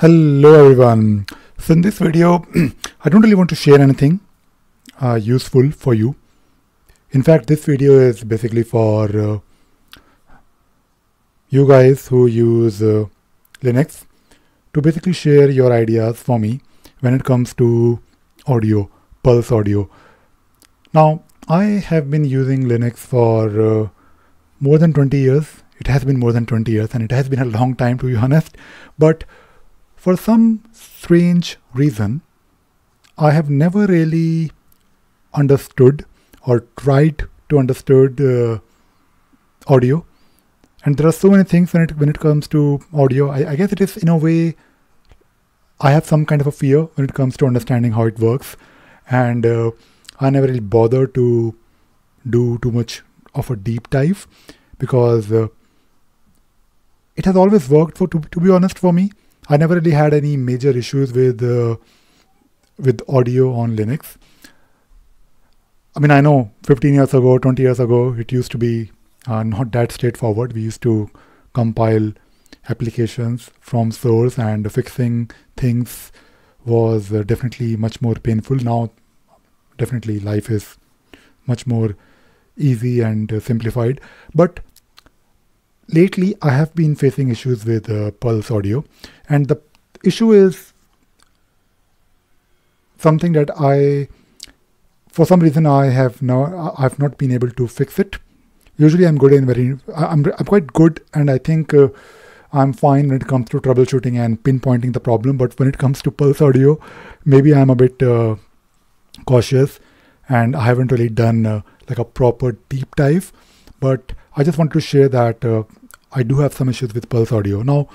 Hello everyone. So in this video, I don't really want to share anything uh, useful for you. In fact, this video is basically for uh, you guys who use uh, Linux to basically share your ideas for me when it comes to audio, Pulse audio. Now, I have been using Linux for uh, more than 20 years. It has been more than 20 years and it has been a long time to be honest. But for some strange reason, I have never really understood or tried to understand uh, audio. And there are so many things when it when it comes to audio. I, I guess it is in a way I have some kind of a fear when it comes to understanding how it works, and uh, I never really bother to do too much of a deep dive because uh, it has always worked for to, to be honest for me I never really had any major issues with uh, with audio on Linux. I mean, I know 15 years ago, 20 years ago, it used to be uh, not that straightforward. We used to compile applications from source, and fixing things was uh, definitely much more painful. Now, definitely, life is much more easy and uh, simplified. But lately I have been facing issues with uh, Pulse Audio, and the issue is something that I, for some reason, I have now I've not been able to fix it. Usually, I'm good in very I'm I'm quite good, and I think. Uh, I'm fine when it comes to troubleshooting and pinpointing the problem, but when it comes to Pulse Audio, maybe I'm a bit uh, cautious, and I haven't really done uh, like a proper deep dive. But I just want to share that uh, I do have some issues with Pulse Audio. Now,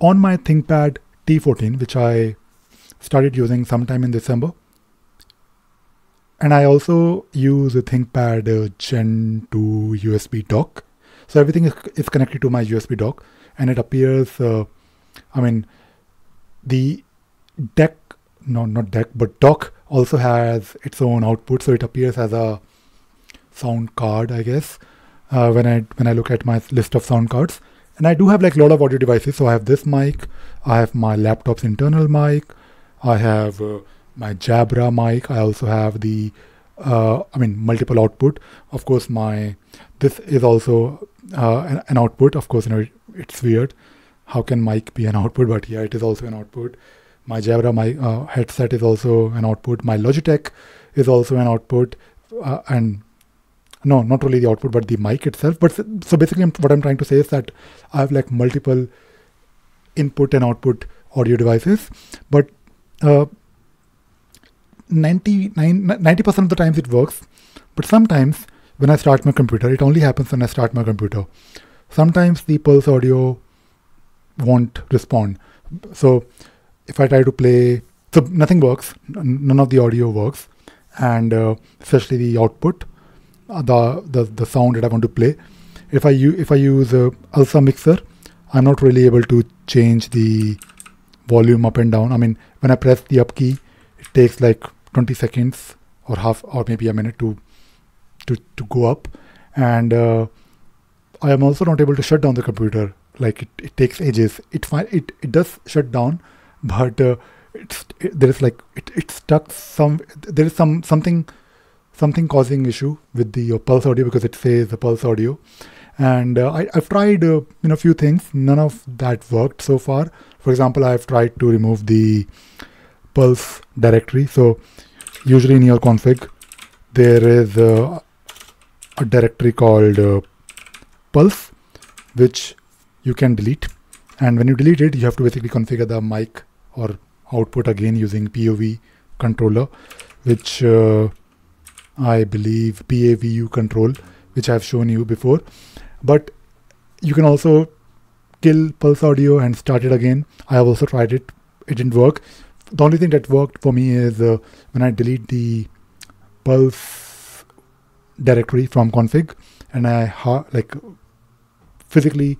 on my ThinkPad T14, which I started using sometime in December, and I also use a ThinkPad uh, Gen 2 USB dock. So everything is, is connected to my USB dock, and it appears, uh, I mean, the deck, no, not deck, but dock also has its own output, so it appears as a sound card, I guess uh, when I when I look at my list of sound cards. And I do have like a lot of audio devices. So I have this mic, I have my laptop's internal mic, I have uh, my Jabra mic. I also have the uh, I mean multiple output. Of course, my this is also uh, an, an, output. Of course, you know it, it's weird. How can mic be an output? But yeah, it is also an output. My Jabra my uh, headset is also an output. My Logitech is also an output, uh, and no not really the output but the mic itself. But so basically what i'm trying to say is that i have like multiple input and output audio devices but uh, 99 90% of the times it works but sometimes when i start my computer it only happens when i start my computer. Sometimes the pulse audio won't respond. So if i try to play so nothing works. None of the audio works. And uh, especially the output the, the the sound that I want to play. If I use if I use a ALSA mixer, I'm not really able to change the volume up and down. I mean, when I press the up key, it takes like 20 seconds or half or maybe a minute to to to go up, and uh, I am also not able to shut down the computer. Like it, it takes ages. It fi- it it does shut down, but uh, it's it, there is like it, it's stuck some there is some something something causing issue with the pulse audio because it says the pulse audio. And uh, I, have tried uh, you know a few things. None of that worked so far. For example i've tried to remove the pulse directory. So usually in your config there is uh, a directory called uh, pulse which you can delete. And when you delete it you have to basically configure the mic or output again using pov controller which uh, I believe PAVU control, which I've shown you before. But you can also kill Pulse Audio and start it again. I have also tried it. It didn't work. The only thing that worked for me is uh, when I delete the Pulse directory from config and I ha- like physically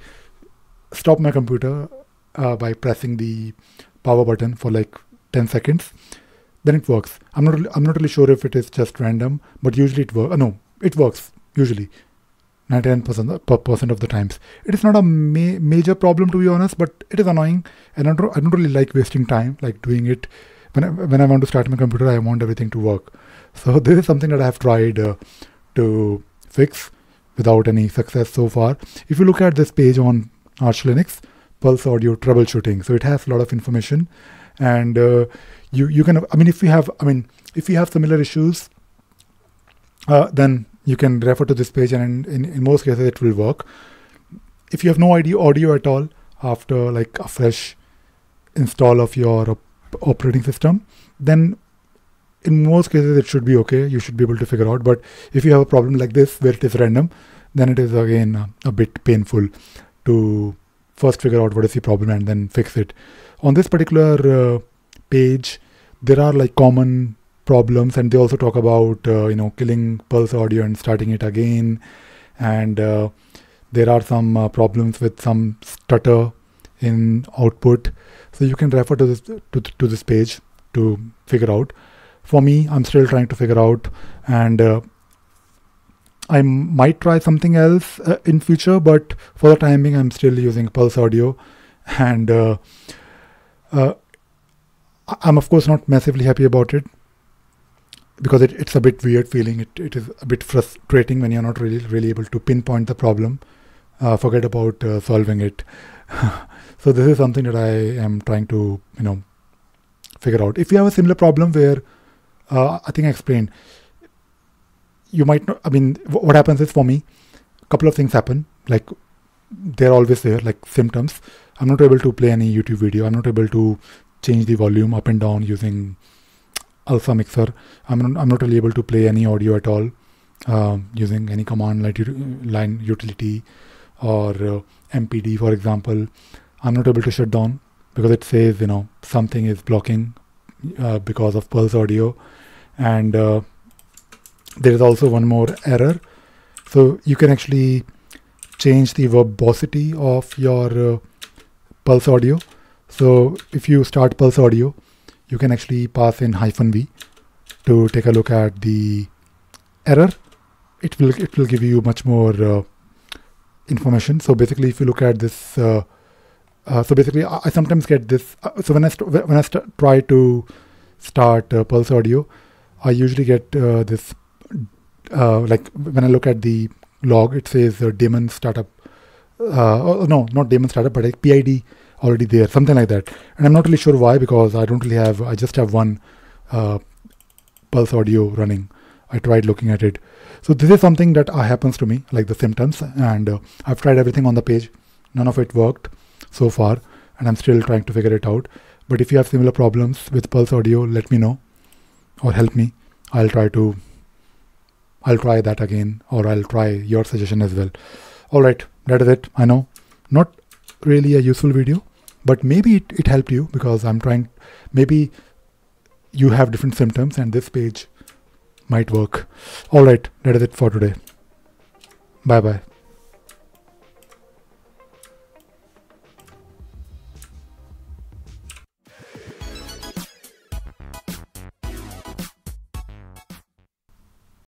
stop my computer uh, by pressing the power button for like 10 seconds then it works. I'm not I'm not really sure if it is just random, but usually it works. Uh, no, it works usually. 99% of the times. It is not a ma- major problem to be honest, but it is annoying, and I don't, I don't really like wasting time like doing it. When I, when I want to start my computer, I want everything to work. So this is something that I have tried uh, to fix without any success so far. If you look at this page on Arch Linux, Pulse Audio troubleshooting, so it has a lot of information, and uh, you you can I mean if you have I mean if you have similar issues, uh, then you can refer to this page, and in, in most cases it will work. If you have no idea audio at all after like a fresh install of your op- operating system, then in most cases it should be okay. You should be able to figure out. But if you have a problem like this where it is random then it is again uh, a bit painful to first figure out what is the problem and then fix it on this particular uh, page there are like common problems and they also talk about uh, you know killing pulse audio and starting it again. And uh, there are some uh, problems with some stutter in output. So you can refer to this to, to this page to figure out. For me i'm still trying to figure out and uh, i might try something else uh, in future but for the time being i'm still using pulse audio. And uh, i'm of course not massively happy about it because it, it's a bit weird feeling it, it is a bit frustrating when you're not really really able to pinpoint the problem uh, forget about uh, solving it so this is something that i am trying to you know figure out if you have a similar problem where uh, I think I explained. You might not, I mean, what happens is for me, a couple of things happen. Like, they're always there, like symptoms. I'm not able to play any YouTube video. I'm not able to change the volume up and down using ALSA Mixer. I'm not, I'm not really able to play any audio at all uh, using any command line utility or uh, MPD, for example. I'm not able to shut down because it says, you know, something is blocking uh, because of pulse audio and uh, there is also one more error so you can actually change the verbosity of your uh, pulse audio. So if you start pulse audio you can actually pass in hyphen v to take a look at the error. It will it will give you much more uh, information. So basically if you look at this uh, uh, so basically I, I, sometimes get this uh, so when i when i try to start pulse audio I usually get uh, this, uh, like when I look at the log, it says uh, daemon startup. Uh, oh, no, not daemon startup, but like PID already there, something like that. And I'm not really sure why because I don't really have, I just have one uh, Pulse audio running. I tried looking at it. So this is something that happens to me, like the symptoms. And uh, I've tried everything on the page. None of it worked so far. And I'm still trying to figure it out. But if you have similar problems with Pulse Audio, let me know or help me i'll try to i'll try that again or i'll try your suggestion as well. All right that is it. I know. Not really a useful video but maybe it, it helped you because i'm trying maybe you have different symptoms and this page might work. All right that is it for today. Bye bye